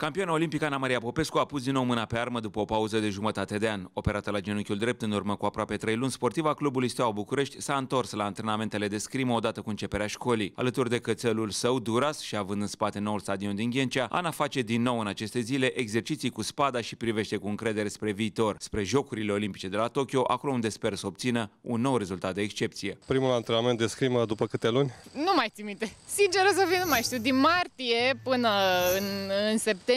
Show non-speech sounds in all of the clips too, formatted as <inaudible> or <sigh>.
Campioana olimpică Ana Maria Popescu a pus din nou mâna pe armă după o pauză de jumătate de an. Operată la genunchiul drept în urmă cu aproape trei luni, sportiva clubului Steaua București s-a întors la antrenamentele de scrimă odată cu începerea școlii. Alături de cățelul său, Duras, și având în spate noul stadion din Ghencea, Ana face din nou în aceste zile exerciții cu spada și privește cu încredere spre viitor, spre Jocurile Olimpice de la Tokyo, acolo unde sper să obțină un nou rezultat de excepție. Primul antrenament de scrimă după câte luni? Nu mai țin minte. Sincer să fiu, nu mai știu. Din martie până în, în septembrie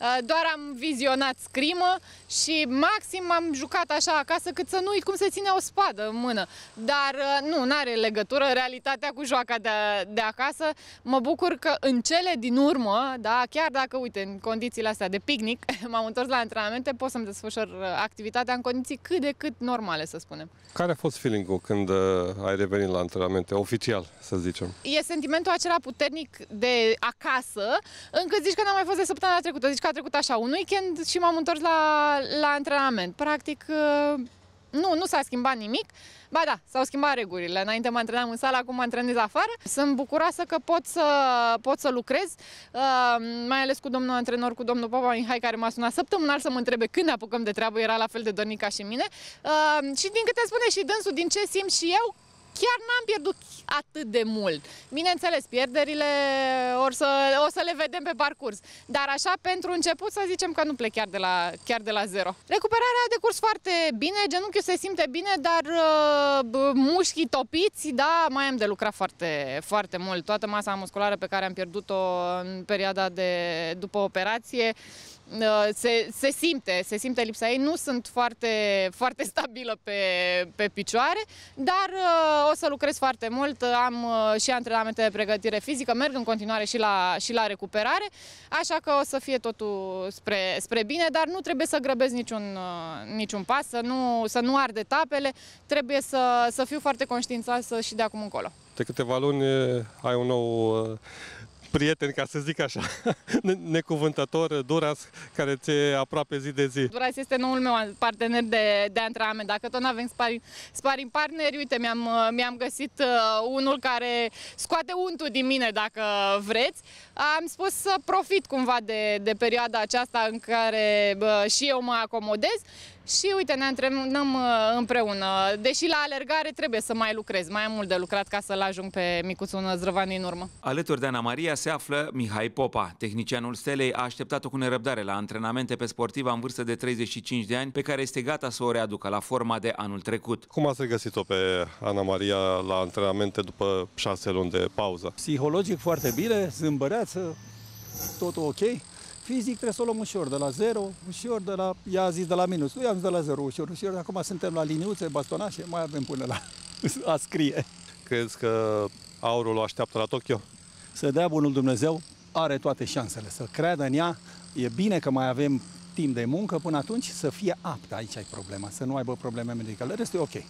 Uh, doar am vizionat scrimă și maxim am jucat așa acasă cât să nu uit cum se ține o spadă în mână. Dar uh, nu, nu are legătură realitatea cu joaca de, de acasă. Mă bucur că în cele din urmă, da, chiar dacă, uite, în condițiile astea de picnic, <laughs> m-am întors la antrenamente, pot să-mi desfășor uh, activitatea în condiții cât de cât normale, să spunem. Care a fost feeling-ul când ai revenit la antrenamente, oficial, să zicem? E sentimentul acela puternic de acasă, încât zici că n-am mai fost de săptămâna trecută, zici că a trecut așa un weekend și m-am întors la, la antrenament. Practic, uh, nu, nu s-a schimbat nimic. Ba da, s-au schimbat regulile. Înainte mă antrenam în sală, acum mă antrenez afară. Sunt bucuroasă că pot să, pot să lucrez, uh, mai ales cu domnul antrenor, cu domnul Papa Mihai, care m-a sunat săptămânal să mă întrebe când ne apucăm de treabă, era la fel de dornic ca și mine. Uh, și din câte spune și dânsul, din ce simt și eu, chiar n-am pierdut atât de mult. Bineînțeles, pierderile or să, o să le vedem pe parcurs. Dar așa, pentru început, să zicem că nu plec chiar de la, chiar de la zero. Recuperarea a decurs foarte bine, genunchiul se simte bine, dar uh, mușchii topiți, da, mai am de lucrat foarte, foarte mult. Toată masa musculară pe care am pierdut-o în perioada de după operație, Uh, se, se simte, se simte lipsa ei. Nu sunt foarte, foarte stabilă pe, pe picioare, dar uh, o să lucrez foarte mult. Am uh, și antrenamente de pregătire fizică, merg în continuare și la, și la recuperare, așa că o să fie totul spre, spre bine, dar nu trebuie să grăbesc niciun, niciun pas, să nu, să nu ard etapele, trebuie să, să fiu foarte conștiințoasă și de acum încolo. De câteva luni ai un nou prieten, ca să zic așa, <laughs> necuvântător, Duras, care ți-e aproape zi de zi. Duras este noul meu partener de, de antrenament. Dacă tot nu avem sparing, sparing partneri, uite, mi-am, mi-am găsit uh, unul care scoate untul din mine, dacă vreți. Am spus să profit cumva de, de perioada aceasta în care uh, și eu mă acomodez și uite, ne antrenăm uh, împreună. Deși la alergare trebuie să mai lucrez, mai am mult de lucrat ca să-l ajung pe micuțul Năzdrăvan în urmă. Alături de Ana Maria se află Mihai Popa. Tehnicianul Stelei a așteptat-o cu nerăbdare la antrenamente pe sportiva în vârstă de 35 de ani, pe care este gata să o readucă la forma de anul trecut. Cum ați regăsit-o pe Ana Maria la antrenamente după șase luni de pauză? Psihologic foarte bine, zâmbăreață, totul ok Fizic trebuie să o luăm ușor, de la zero, ușor de la, ea a zis de la minus, eu am zis de la zero, ușor, ușor, acum suntem la liniuțe, bastonașe, mai avem până la <laughs> a scrie. Crezi că aurul o așteaptă la Tokyo? Să dea bunul Dumnezeu, are toate șansele, să creadă în ea, e bine că mai avem timp de muncă până atunci, să fie apt, aici ai problema, să nu aibă probleme medicale, restul e ok.